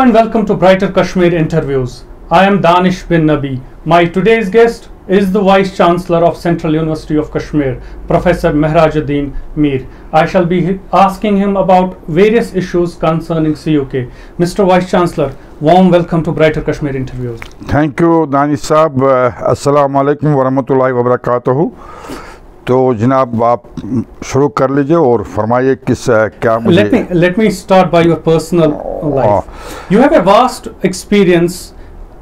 And welcome to Brighter Kashmir Interviews. I am Danish bin Nabi. My today's guest is the Vice Chancellor of Central University of Kashmir, Professor Mehrajuddin Mir. I shall be asking him about various issues concerning CUK. Mr. Vice Chancellor, warm welcome to Brighter Kashmir Interviews. Thank you, Danish Saab. Uh, Assalamu alaikum wa rahmatullahi wa barakatuhu. तो जनाब आप शुरू कर लीजिए और फरमाइए किस क्या let me start by your personal life. You have a vast experience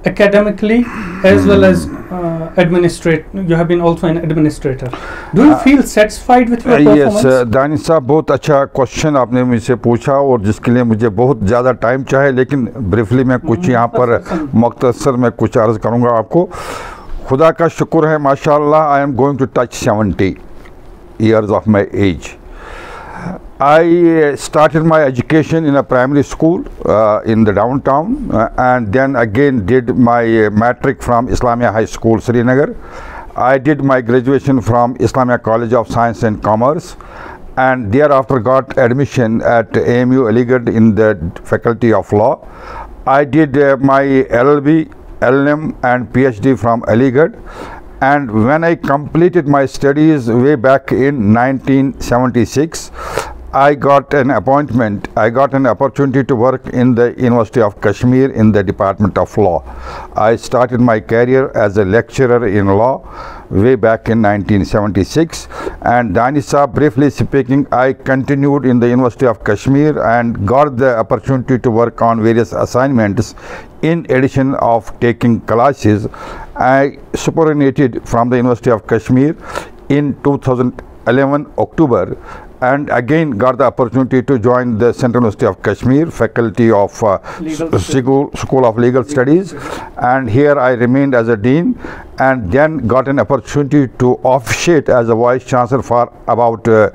academically as well as uh, administrate. You have been also an administrator. Do you uh, feel satisfied with your performance? Danish साहब बहुत अच्छा question आपने मुझसे पूछा और जिसके लिए मुझे बहुत ज़्यादा टाइम चाहे लेकिन ब्रीफली मैं कुछ यहाँ पर मुख्तसर में कुछ अर्ज़ करूँगा आपको खुदा का शुक्र है माशाल्लाह I am going to touch seventy years of my age. I uh, started my education in a primary school uh, in the downtown uh, and then again did my uh, matric from Islamia High School, Srinagar. I did my graduation from Islamia College of Science and Commerce and thereafter got admission at AMU Aligarh in the faculty of law. I did uh, my LLB, LLM and PhD from Aligarh. And when I completed my studies way back in 1976 I got an appointment. I got an opportunity to work in the University of Kashmir in the Department of Law. I started my career as a lecturer in law way back in 1976 and Danish Saab, briefly speaking I continued in the University of Kashmir and got the opportunity to work on various assignments in addition of taking classes I superannuated from the University of Kashmir in 2011 October and again got the opportunity to join the Central University of Kashmir faculty of uh, School, School of Legal Studies. And here I remained as a dean and then got an opportunity to officiate as a vice chancellor for about uh,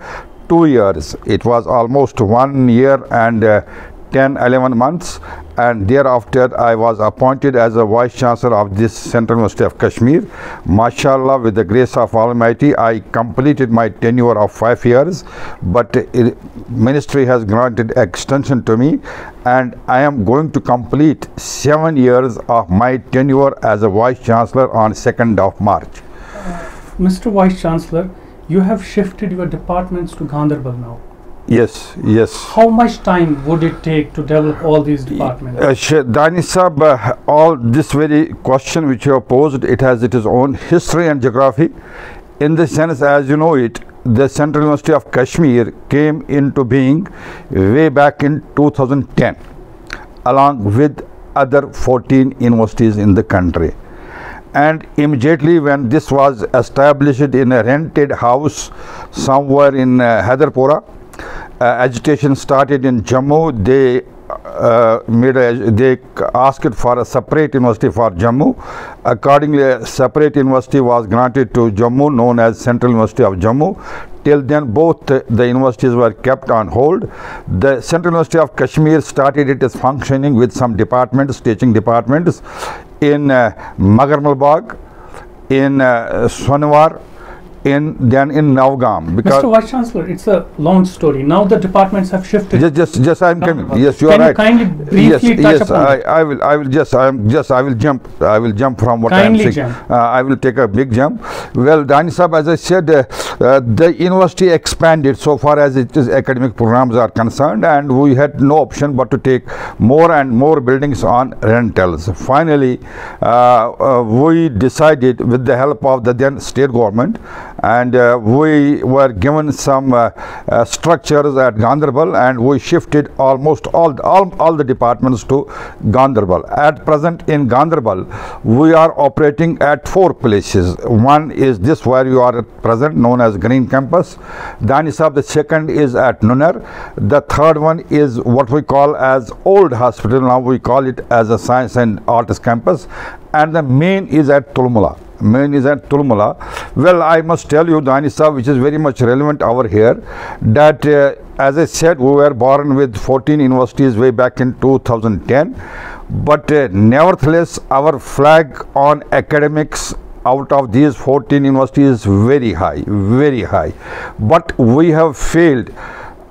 two years. It was almost one year and uh, 10 11 months and thereafter I was appointed as a vice chancellor of this Central University of Kashmir mashallah with the grace of almighty I completed my tenure of 5 years but uh, ministry has granted extension to me and I am going to complete 7 years of my tenure as a vice chancellor on 2nd of March Mr. Vice Chancellor, you have shifted your departments to Gandarbal now. Yes yes How much time would it take to develop all these departments? Uh, Sahab, uh, all this very question which you have posed, it has its own history and geography. In the sense, as you know it, the Central University of Kashmir came into being way back in 2010, along with other 14 universities in the country. And immediately when this was established in a rented house somewhere in uh, Hyderpura, agitation started in Jammu. They uh, made a, they asked for a separate university for Jammu. Accordingly, a separate university was granted to Jammu, known as Central University of Jammu. Till then, both uh, the universities were kept on hold. The Central University of Kashmir started its functioning with some departments, teaching departments, in uh, Magarmal Bagh, in uh, in then in Navgam. Because Mr. Vice Chancellor, it's a long story. Now the departments have shifted. just just just i'm coming yes you Can are you right kindly briefly yes touch yes upon I. I will i will just i'm just i will jump i will jump from what Kindly i'm saying jump. uh, i will take a big jump well dani as i said uh, uh, the university expanded so far as it is academic programs are concerned and we had no option but to take more and more buildings on rentals finally uh, uh, we decided with the help of the then state government and uh, we were given some uh, uh, structures at Gandarbal and we shifted almost all, all, all the departments to Gandarbal. At present in Gandarbal, we are operating at four places. One is this where you are at present known as Green Campus. Danisab, the second is at Nunar. The third one is what we call as Old Hospital. Now we call it as a Science and Arts Campus. And the main is at Tulmula main is at Tulmula. Well, I must tell you, Danisa, which is very much relevant over here, that uh, as I said, we were born with 14 universities way back in 2010. But uh, nevertheless, our flag on academics out of these 14 universities is very high, very high. But we have failed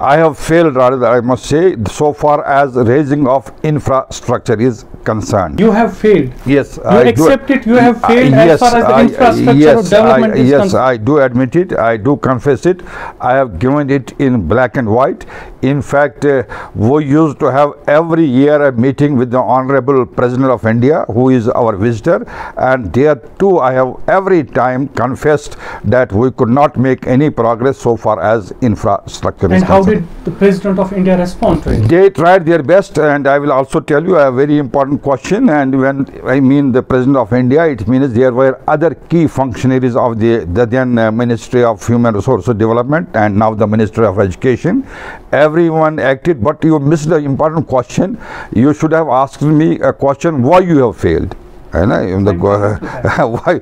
I have failed, rather, I must say, so far as raising of infrastructure is concerned. You have failed. Yes, You I do- accept it, you have failed as far as the I- infrastructure yes, development I, is yes, concerned. I do admit it. I do confess it. I have given it in black and white. In fact, uh, we used to have every year a meeting with the Honorable President of India, who is our visitor, and there too I have every time confessed that we could not make any progress so far as infrastructure is And how concerned. Did the President of India respond to it? They tried their best, and I will also tell you a very important question. And when I mean the President of India, it means there were other key functionaries of the, the then uh, Ministry of Human Resources Development and now the Ministry of Education. Everyone acted, but you missed the important question. You should have asked me a question why you have failed. है ना? In the- why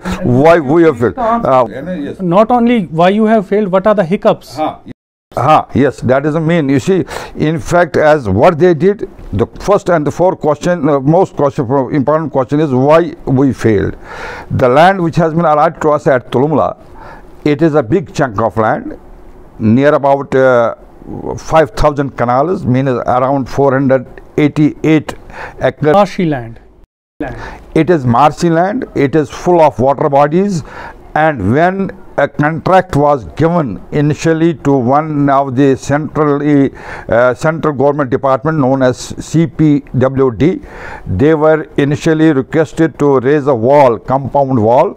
why we have failed? Uh, Not only why you have failed, what are the hiccups? Ah, yes, that is the main. You see, in fact, as what they did, the first and the fourth question, uh, most question, important question is why we failed. The land which has been allotted to us at Tulmula, it is a big chunk of land, near about uh, 5,000 canals, means around 488 acres. Marshy land. It is marshy land, it is full of water bodies, and when a contract was given initially to one of the central uh, central government department known as CPWD, they were initially requested to raise a wall, compound wall,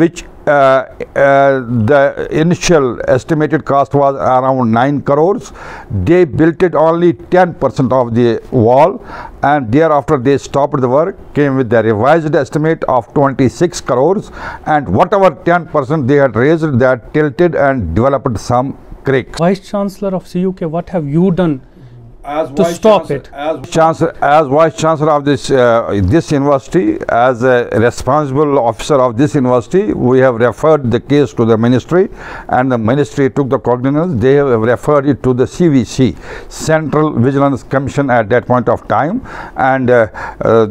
which uh, uh, the initial estimated cost was around 9 crores. They built it only 10% of the wall and thereafter they stopped the work, came with the revised estimate of 26 crores and whatever 10% they had raised that tilted and developed some creek. Vice Chancellor of CUK, what have you done as to stop it? As chancellor, as vice chancellor of this uh, this university, as a responsible officer of this university, we have referred the case to the ministry, and the ministry took the cognizance. They have referred it to the CVC, Central Vigilance Commission, at that point of time, and uh, uh,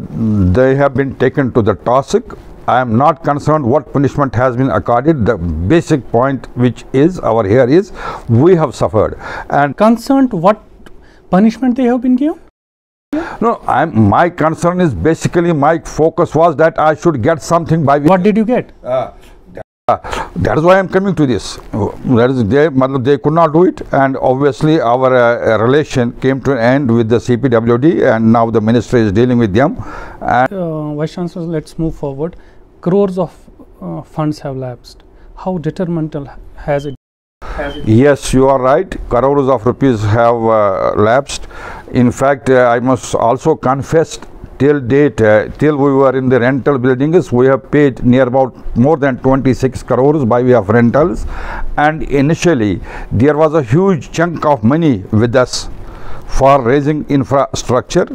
they have been taken to the TOSIC. I am not concerned what punishment has been accorded. The basic point which is our here is we have suffered and concerned what punishment they have been given? No, I'm, my concern is basically my focus was that I should get something by What did you get? that is why I'm coming to this. That is they, they could not do it, and obviously our uh, relation came to an end with the CPWD, and now the ministry is dealing with them. And Uh, Vice Chancellor, let's move forward. Crores of uh, funds have lapsed. How detrimental has it? Yes, you are right. Crores of rupees have uh, lapsed. In fact, uh, I must also confess till date, uh, till we were in the rental buildings, we have paid near about more than 26 crores by way of rentals. And initially, there was a huge chunk of money with us for raising infrastructure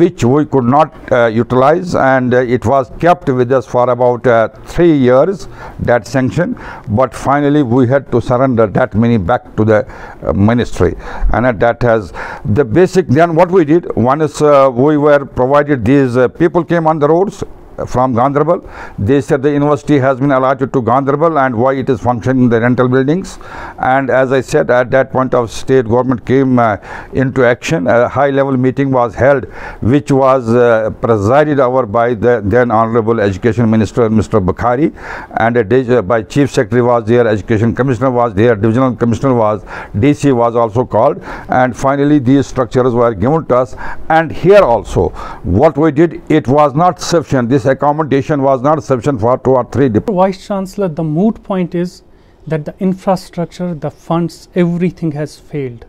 which we could not uh, utilize and uh, it was kept with us for about uh, three years that sanction. But finally we had to surrender that money back to the uh, ministry. And that has the basic then what we did one is uh, we were provided these uh, people came on the roads from Ganderbal. They said the university has been allotted to Ganderbal and why it is functioning in the rental buildings. And as I said, at that point of state government came uh, into action. A high level meeting was held, which was uh, presided over by the then Honorable Education Minister, Mr. Bukhari, and uh, by Chief Secretary was there, Education Commissioner was there, Divisional Commissioner was, DC was also called, and finally these structures were given to us. And here also, what we did, it was not sufficient. This accommodation was not sufficient for two or three dep- Vice Chancellor, the moot point is that the infrastructure, the funds, everything has failed.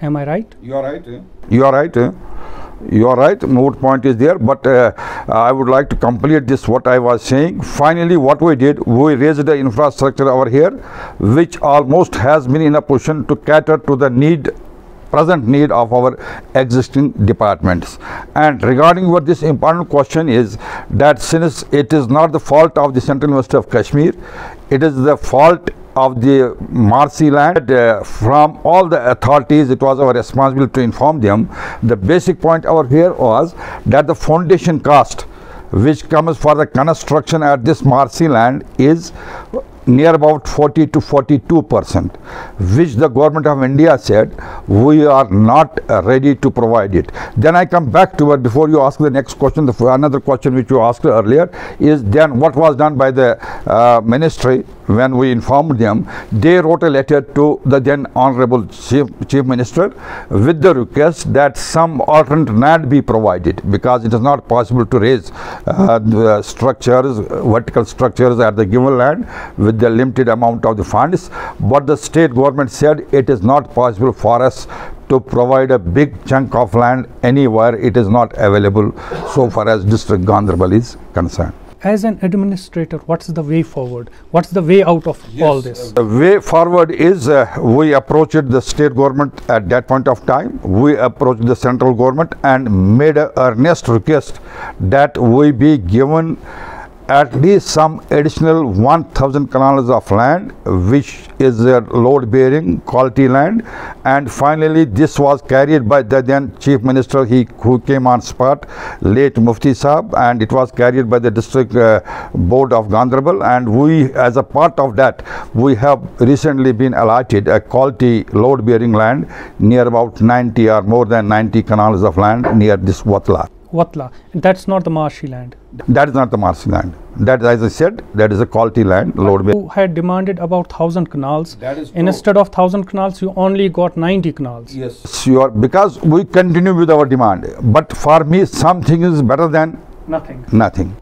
Am I right? You are right. You are right. eh? You are right. Moot point is there, but uh, I would like to complete this. What I was saying. Finally, what we did, we raised the infrastructure over here, which almost has been in a position to cater to the need present need of our existing departments. And regarding what this important question is that since it is not the fault of the central university of kashmir it is the fault of the Marsi land uh, from all the authorities it was our responsibility to inform them. The basic point over here was that the foundation cost which comes for the construction at this Marsi land is near about 40 to 42 percent, which the government of India said we are not ready to provide it. Then I come back to it before you ask the next question. The, another question which you asked earlier is then what was done by the uh, ministry when we informed them. They wrote a letter to the then Honorable Chief, Chief Minister with the request that some alternate land be provided because it is not possible to raise uh, structures, vertical structures at the given land with the limited amount of the funds. But the state government said it is not possible for us to provide a big chunk of land anywhere it is not available so far as district Ganderbal is concerned. As an administrator, what's the way forward? What's the way out of all this? The way forward is uh, we approached the state government at that point of time. We approached the central government and made an earnest request that we be given at least some additional 1000 canals of land which is a load bearing quality land and finally this was carried by the then chief minister he who came on spot late mufti sahab and it was carried by the district uh, board of Ganderbal and we as a part of that we have recently been allotted a quality load bearing land near about 90 or more than 90 canals of land near this Watla. Watla. That's not the marshy land. That is not the marshy land. That, as I said, that is a quality land. Lord bearing. You had demanded about 1000 canals. That is. Instead of 1000 canals, you only got 90 canals. Yes, you are because we continue with our demand. But for me, something is better than Nothing. nothing.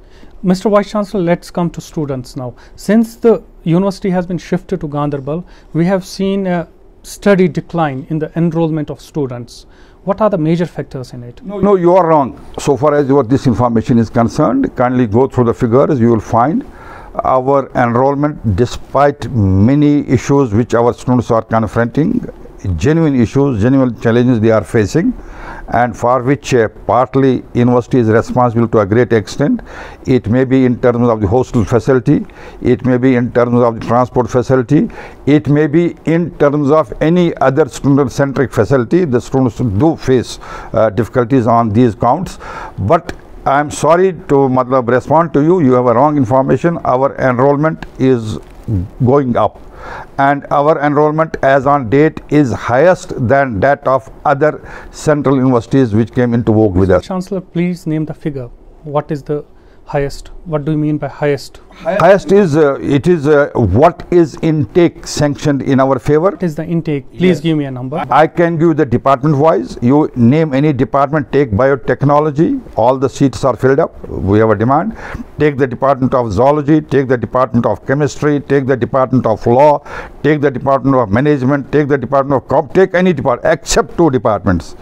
Mr. Vice Chancellor, let's come to students now. Since the university has been shifted to Ganderbal, we have seen a steady decline in the enrollment of students. What are the major factors in it? No, you are wrong. So far as your this information is concerned, kindly go through the figures. You will find our enrollment, despite many issues which our students are confronting, genuine issues, genuine challenges they are facing, and for which uh, partly university is responsible to a great extent. It may be in terms of the hostel facility, it may be in terms of the transport facility, it may be in terms of any other student-centric facility. The students do face uh, difficulties on these counts, but I am sorry to respond to you. You have a wrong information. Our enrollment is going up and our enrollment as on date is highest than that of other central universities which came into vogue with us. Chancellor, please name the figure. What is the highest? What do you mean by highest? Highest is uh, it is uh, what is intake sanctioned in our favor. What is the intake? Please give me a number. I can give the department wise. You name any department, take biotechnology, all the seats are filled up. We have a demand. Take the department of zoology, take the department of chemistry, take the department of law, take the department of management, take the department of comp, take any department except two departments.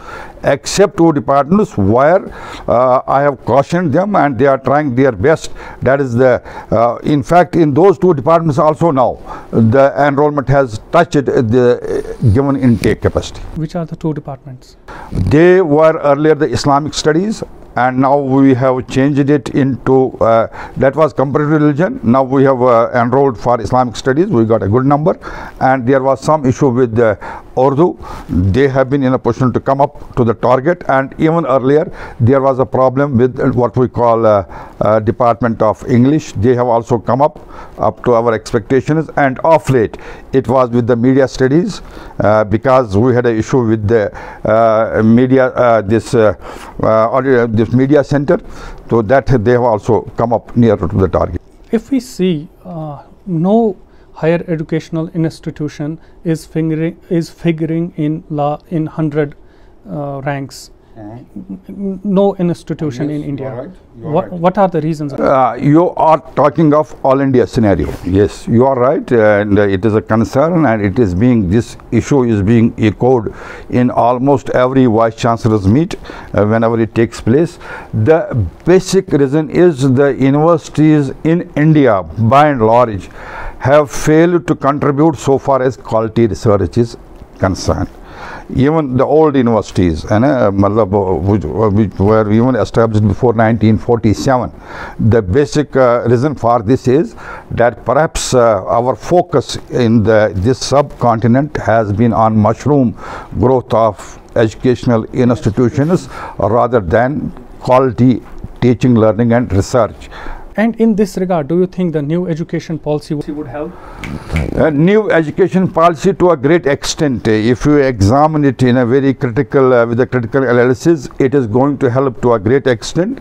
Except two departments where uh, I have cautioned them and they are trying their best. That is the, uh, in fact, in those two departments also now, the enrollment has touched the uh, given intake capacity. Which are the two departments? They were earlier the Islamic studies and now we have changed it into uh, that was comparative religion now we have uh, enrolled for islamic studies we got a good number and there was some issue with uh, urdu they have been in a position to come up to the target and even earlier there was a problem with what we call uh, uh, department of english. They have also come up up to our expectations and off late. It was with the media studies uh, because we had an issue with the uh, media uh, this uh, this media center. So that they have also come up nearer to the target. If we see no higher educational institution is figuring is figuring in la in hundred uh, ranks. N- No institution in Yes, you India. are right, you are What, right. what are the reasons? Uh, you are talking of all India scenario. Yes, you are right, and uh, it is a concern, and it is being this issue is being echoed in almost every vice chancellor's meet uh, whenever it takes place. The basic reason is the universities in India, by and large, have failed to contribute so far as quality research is concerned. Even the old universities and uh, uh, which were even established before 1947 the basic uh, reason for this is that perhaps uh, our focus in the this subcontinent has been on mushroom growth of educational institutions rather than quality teaching learning and research And in this regard, do you think the new education policy would help? Uh, new education policy to a great extent, if you examine it in a very critical, uh, with a critical analysis, it is going to help to a great extent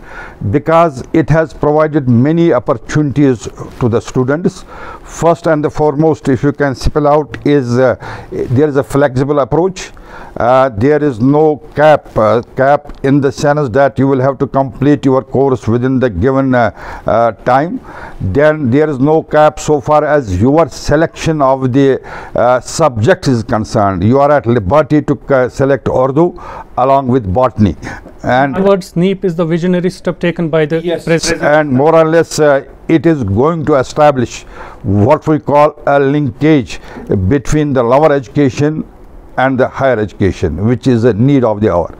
because it has provided many opportunities to the students. First and the foremost, if you can spell out, is uh, there is a flexible approach. Uh, there is no cap uh, cap in the sense that you will have to complete your course within the given uh, uh, time. Then there is no cap so far as your selection of the uh, subject is concerned. You are at liberty to uh, select urdu along with botany. And Towards NEP is the visionary step taken by the president. and more or less uh, it is going to establish what we call a linkage between the lower education and the higher education which is a need of the hour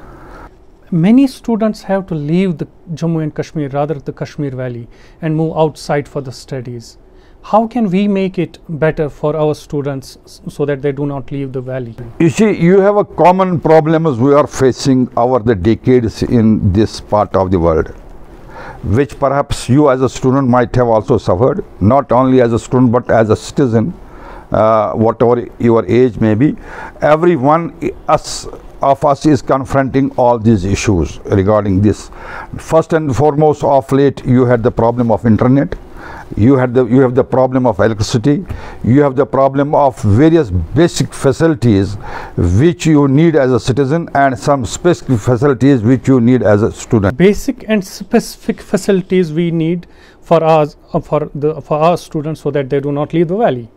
Many students have to leave the Jammu and Kashmir, rather the Kashmir Valley, and move outside for the studies. How can we make it better for our students so that they do not leave the valley? You see, you have a common problem as we are facing over the decades in this part of the world, which perhaps you as a student might have also suffered, not only as a student but as a citizen, uh, whatever your age may be. Everyone us of us is confronting all these issues regarding this. First and foremost, of late, you had the problem of internet you had the you have the problem of electricity you have the problem of various basic facilities which you need as a citizen and some specific facilities which you need as a student Basic and specific facilities we need for us, for the for our students, so that they do not leave the valley.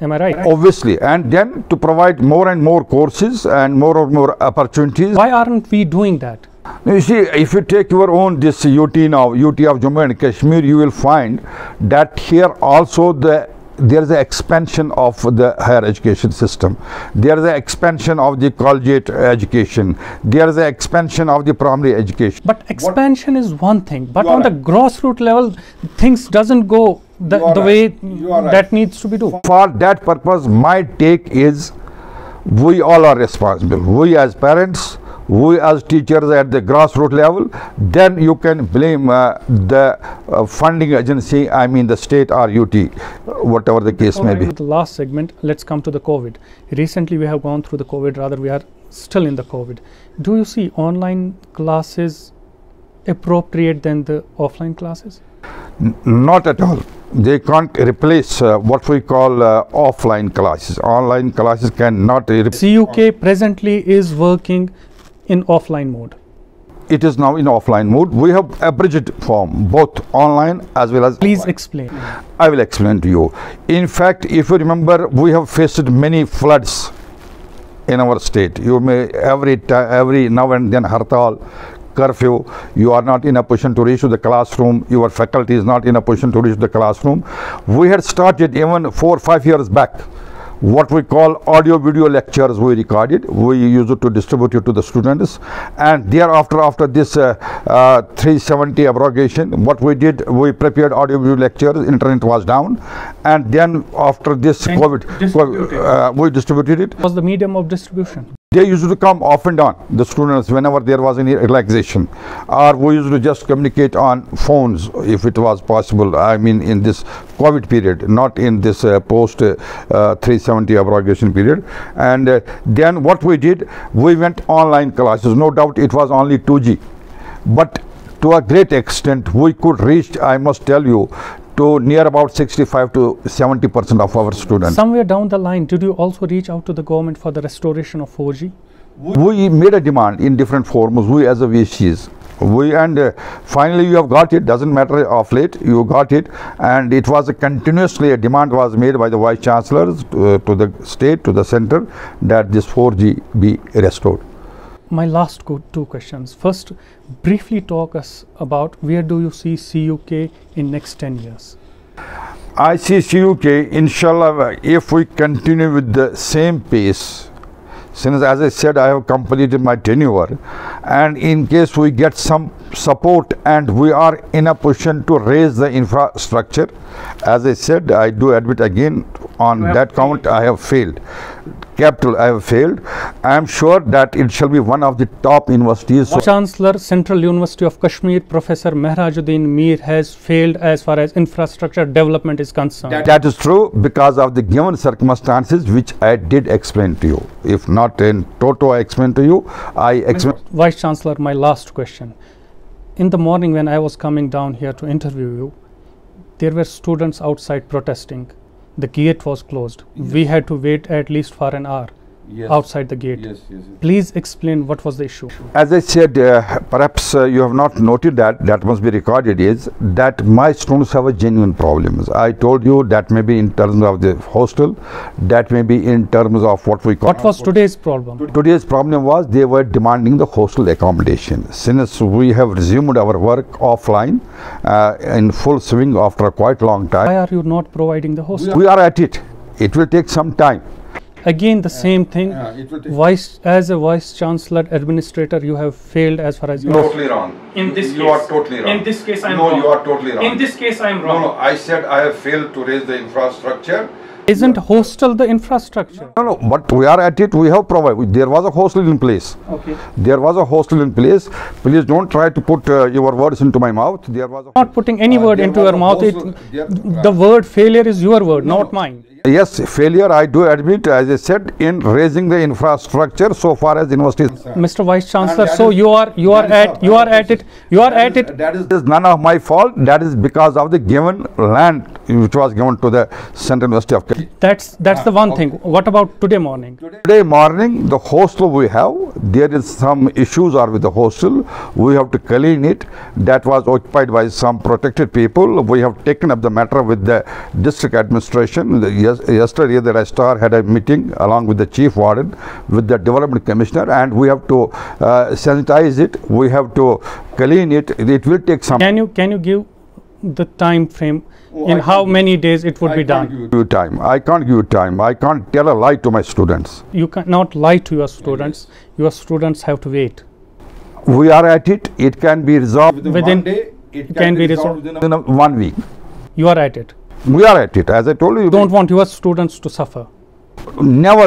Am I right? obviously and then to provide more and more courses and more and more opportunities Why aren't we doing that? You see, if you take your own this UT now, UT of Jammu and Kashmir, you will find that here also the there is an expansion of the higher education system. There is an expansion of the collegiate education. There is an expansion of the primary education. But expansion is one thing, but You are on the right. grassroots level, things doesn't go the, You are the right. way You right. that needs to be done. For that purpose, my take is we all are responsible. We as parents, we as teachers at the grassroots level, then you can blame uh, the uh, funding agency, I mean the state or UT, whatever the case may be. Alright, The last segment, let's come to the COVID. Recently, we have gone through the COVID, rather, we are still in the COVID. Do you see online classes appropriate than the offline classes? N- Not at all. They can't replace uh, what we call uh, offline classes. Online classes cannot replace. CUK presently is working in offline mode. It is now in offline mode. We have abridged form, both online as well as. Please offline. explain. I will explain to you. In fact, if you remember, we have faced many floods in our state. You may every every now and then hartal, curfew. You are not in a position to reach to the classroom. Your faculty is not in a position to reach the classroom. We had started even four five years back. What we call audio video lectures we recorded. We used it to distribute it to the students. And thereafter, after this uh, uh, 370 abrogation, what we did, we prepared audio video lectures. Internet was down, and then after this And COVID, distributed. uh, we distributed it. Was the medium of distribution? They used to come off and on, the students, whenever there was any relaxation. Or we used to just communicate on phones if it was possible. I mean, in this COVID period, not in this uh, post uh, uh, 370 abrogation period. And uh, then what we did, we went online classes. No doubt it was only 2G. But to a great extent, we could reach, I must tell you, to near about 65 to 70 percent of our students. Somewhere down the line, did you also reach out to the government for the restoration of 4G? we made a demand in different forms we as a VCs we and uh, finally you have got it doesn't matter of late you got it and it was a continuously a demand was made by the vice chancellors to, uh, to the state to the center that this 4g be restored My last two questions. First, briefly talk us about where do you see CUK in next 10 years? I see CUK, inshallah, if we continue with the same pace, since as I said, I have completed my tenure, and in case we get some support and we are in a position to raise the infrastructure, as I said, I do admit again on You that count, I have failed. Capital, I have failed, I am sure that it shall be one of the top universities. So Chancellor, Central University of Kashmir, Professor Mehrajuddin Mir has failed as far as infrastructure development is concerned. that is true because of the given circumstances which I did explain to you. If not in toto, I explained to you. I explained. Vice Chancellor, my last question. In the morning when I was coming down here to interview you, there were students outside protesting. The gate was closed. We had to wait at least for an hour Yes. outside the gate. Yes, yes, yes. Please explain what was the issue. As I said, uh, perhaps uh, you have not noted that, that must be recorded, is that my students have a genuine problems. I told you that may be in terms of the hostel, that may be in terms of what we call. What was today's problem? Today's problem was they were demanding the hostel accommodation. Since we have resumed our work offline uh, in full swing after a quite long time, Why are you not providing the hostel? we are at it. It will take some time. Again, the same thing. Yeah, it will take- Vice, as a vice chancellor administrator, you have failed as far as You are totally wrong. In this you case- are totally wrong. in this case, I am no, wrong. you are totally wrong. In this case, I am wrong. no. no I said I have failed to raise the infrastructure. Isn't hostel the infrastructure? No, no, but we are at it. We have provided. There was a hostel in place. Okay. There was a hostel in place. Please don't try to put uh, your words into my mouth. There was a Not putting any Uh, word into your a mouth. It, hostel- there- the word failure is your word, not mine. Yes failure. I do admit, as I said, in raising the infrastructure so far as university. Mr. Vice Chancellor, so is- you are you are that is at you are at it you are at is- it. That is It is none of my fault. That is because of the given land which was given to the Central University of Kerala. That's that's the one thing. What about today morning? Today morning, the hostel we have, there is some issues are with the hostel. We have to clean it. That was occupied by some protected people. We have taken up the matter with the district administration. The- yes- yesterday, the registrar had a meeting along with the chief warden, with the development commissioner, and we have to uh, sanitize it. We have to clean it. It will take some Can you can you give the time frame in I how many days it would I be can't done? give you- you time. I can't give you time. I can't tell a lie to my students. You cannot lie to your students. Your students have to wait. We are at it. It can be resolved within, Within- one day. It can, can be be resolved resolved. within a within a- one week. You are at it. We are at it. As I told you, You don't want your students to suffer. never.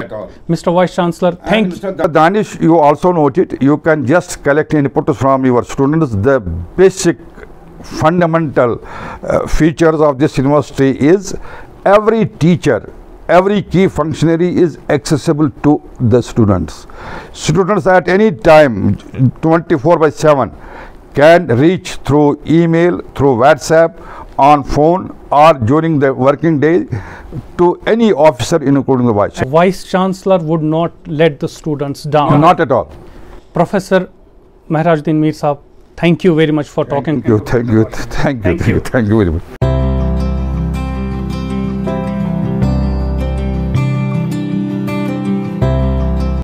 Mr. Vice Chancellor, And thank Mr. Uh, Danish, you also noted. You can just collect inputs from your students. The basic fundamental uh, features of this university is every teacher, every key functionary is accessible to the students. Students at any time, 24 by 7, can reach through email, through WhatsApp, on phone, or during the working day to any officer, including the vice. Vice Chancellor would not let the students down. Not at all. Professor Mehrajuddin Mir Saab, thank you very much for talking. Thank you, thank you, thank you, Thank you. thank you very much.